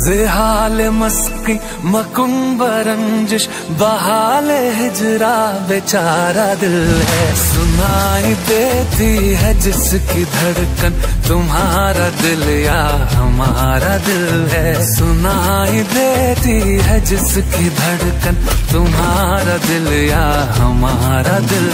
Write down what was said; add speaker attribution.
Speaker 1: जिहाल मस्की मकुम्ब रंजिश बहाल हिजरा बेचारा दिल है। सुनाई देती है जिसकी धड़कन, तुम्हारा दिल या हमारा दिल है। सुनाई देती है जिसकी धड़कन, तुम्हारा दिल या हमारा दिल